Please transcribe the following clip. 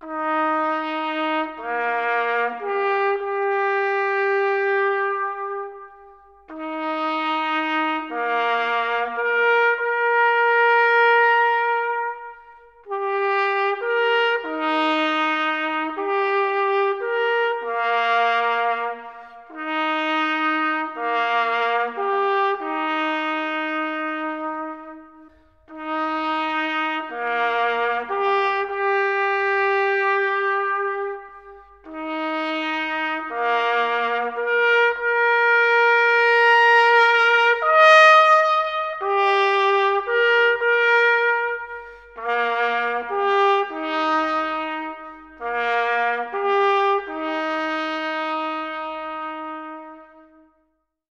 Uh...